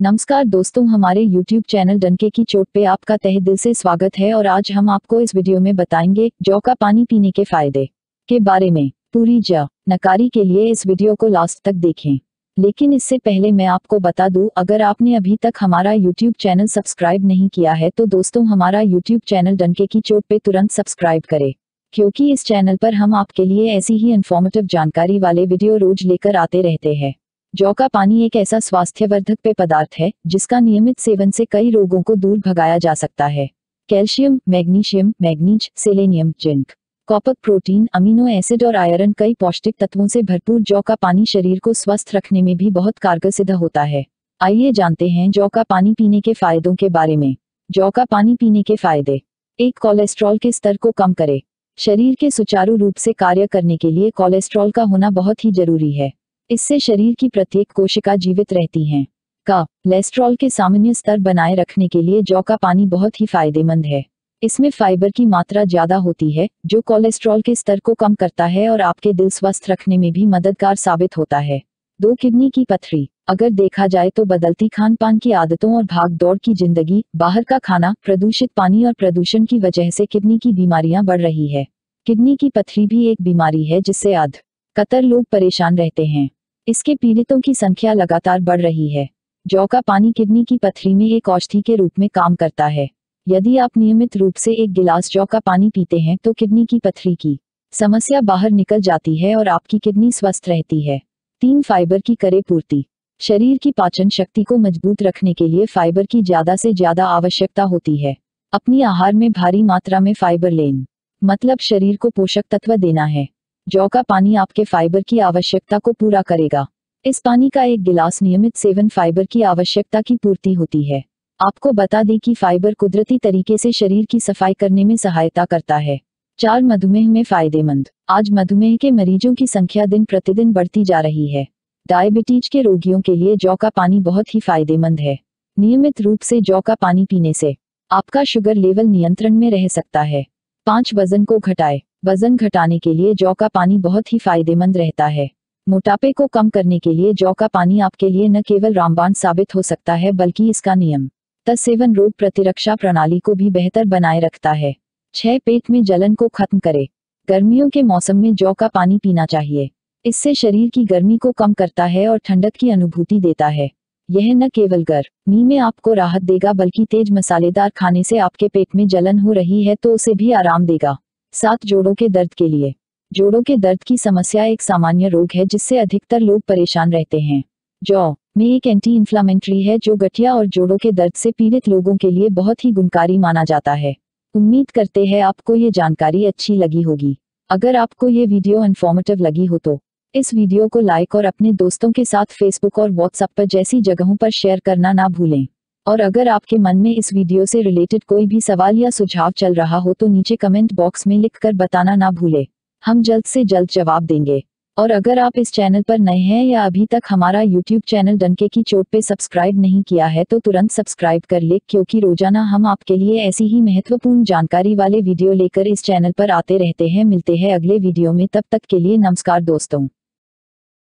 नमस्कार दोस्तों, हमारे YouTube चैनल डनके की चोट पे आपका तहे दिल से स्वागत है और आज हम आपको इस वीडियो में बताएँगे जौ का पानी पीने के फ़ायदे के बारे में। पूरी ज नकारी के लिए इस वीडियो को लास्ट तक देखें। लेकिन इससे पहले मैं आपको बता दूँ, अगर आपने अभी तक हमारा YouTube चैनल सब्सक्राइब नहीं किया है तो दोस्तों हमारा YouTube चैनल डनके की चोट पे तुरंत सब्सक्राइब करें। क्योंकि इस चैनल पर हम आपके लिए ऐसी ही इन्फॉर्मेटिव जानकारी वाले वीडियो रोज लेकर आते रहते हैं। जौ का पानी एक ऐसा स्वास्थ्यवर्धक पेय पदार्थ है, जिसका नियमित सेवन से कई रोगों को दूर भगाया जा सकता है। Calcium, magnesium, manganese, selenium, zinc, copper protein, amino acid और आयरन कई पौष्टिक तत्वों से भरपूर जौ का पानी शरीर को स्वस्थ रखने में भी बहुत कारगर सिद्ध होता है। आइए जानते हैं जौ का पानी पीने के फायदों के बारे में। जौ का पानी पीने के फ़ायदे। एक, कोलेस्ट्रॉल के स्तर को कम करे। शरीर के सुचारू रूप से कार्य करने के लिए कोलेस्ट्रॉल का होना बहुत ही ज़रूरी है। इससे शरीर की प्रत्येक कोशिका जीवित रहती है। का कोलेस्ट्रॉल के सामान्य स्तर बनाए रखने के लिए जौ का पानी बहुत ही फ़ायदेमंद है। इसमें फाइबर की मात्रा ज़्यादा होती है, जो कोलेस्ट्रॉल के स्तर को कम करता है और आपके दिल स्वस्थ रखने में भी मददगार साबित होता है। दो, किडनी की पथरी। अगर देखा जाए तो बदलती खान पान की आदतों और भाग दौड़ की ज़िंदगी, बाहर का खाना, प्रदूषित पानी और प्रदूषण की वजह से किडनी की बीमारियाँ बढ़ रही है। किडनी की पथरी भी एक बीमारी है जिससे अध कतर लोग परेशान रहते हैं। इसके पीड़ितों की संख्या लगातार बढ़ रही है। जौ का पानी किडनी की पथरी में एक औषधि के रूप में काम करता है। यदि आप नियमित रूप से एक गिलास जौ का पानी पीते हैं तो किडनी की पथरी की समस्या बाहर निकल जाती है और आपकी किडनी स्वस्थ रहती है। तीन, फाइबर की करे पूर्ति। शरीर की पाचन शक्ति को मज़बूत रखने के लिए फाइबर की ज़्यादा से ज़्यादा आवश्यकता होती है। अपनी आहार में भारी मात्रा में फाइबर लेन मतलब शरीर को पोषक तत्व देना है। जौ का पानी आपके फाइबर की आवश्यकता को पूरा करेगा। इस पानी का एक गिलास नियमित सेवन फाइबर की आवश्यकता की पूर्ति होती है। आपको बता दें कि फाइबर कुदरती तरीके से शरीर की सफ़ाई करने में सहायता करता है। चार मधुमेह में फ़ायदेमंद। आज मधुमेह के मरीजों की संख्या दिन प्रतिदिन बढ़ती जा रही है। डायबिटीज़ के रोगियों के लिए जौ का पानी बहुत ही फ़ायदेमंद है। नियमित रूप से जौ का पानी पीने से आपका शुगर लेवल नियंत्रण में रह सकता है। पाँच वज़न को घटाए। वज़न घटाने के लिए जौ का पानी बहुत ही फ़ायदेमंद रहता है। मोटापे को कम करने के लिए जौ का पानी आपके लिए न केवल रामबाण साबित हो सकता है, बल्कि इसका नियम सेवन रोग प्रतिरक्षा प्रणाली को भी बेहतर बनाए रखता है। छह, पेट में जलन को खत्म करे। गर्मियों के मौसम में जौ का पानी पीना चाहिए। इससे शरीर की गर्मी को कम करता है और ठंडक की अनुभूति देता है। यह न केवल गर्मी में आपको राहत देगा, बल्कि तेज मसालेदार खाने से आपके पेट में जलन हो रही है तो उसे भी आराम देगा। सात जोड़ों के दर्द के लिए। जोड़ों के दर्द की समस्या एक सामान्य रोग है जिससे अधिकतर लोग परेशान रहते हैं। जौ में एक एंटी इन्फ्लामेंट्री है जो गठिया और जोड़ों के दर्द से पीड़ित लोगों के लिए बहुत ही गुणकारी माना जाता है। उम्मीद करते हैं आपको ये जानकारी अच्छी लगी होगी। अगर आपको ये वीडियो इन्फॉर्मेटिव लगी हो तो इस वीडियो को लाइक और अपने दोस्तों के साथ फेसबुक और व्हाट्सएप पर जैसी जगहों पर शेयर करना ना भूलें। और अगर आपके मन में इस वीडियो से रिलेटेड कोई भी सवाल या सुझाव चल रहा हो तो नीचे कमेंट बॉक्स में लिख कर बताना ना भूले। हम जल्द से जल्द जवाब देंगे। और अगर आप इस चैनल पर नए हैं या अभी तक हमारा यूट्यूब चैनल डनके की चोट पे सब्सक्राइब नहीं किया है तो तुरंत सब्सक्राइब कर ले, क्योंकि रोज़ाना हम आपके लिए ऐसी ही महत्वपूर्ण जानकारी वाले वीडियो लेकर इस चैनल पर आते रहते हैं। मिलते हैं अगले वीडियो में, तब तक के लिए नमस्कार दोस्तों।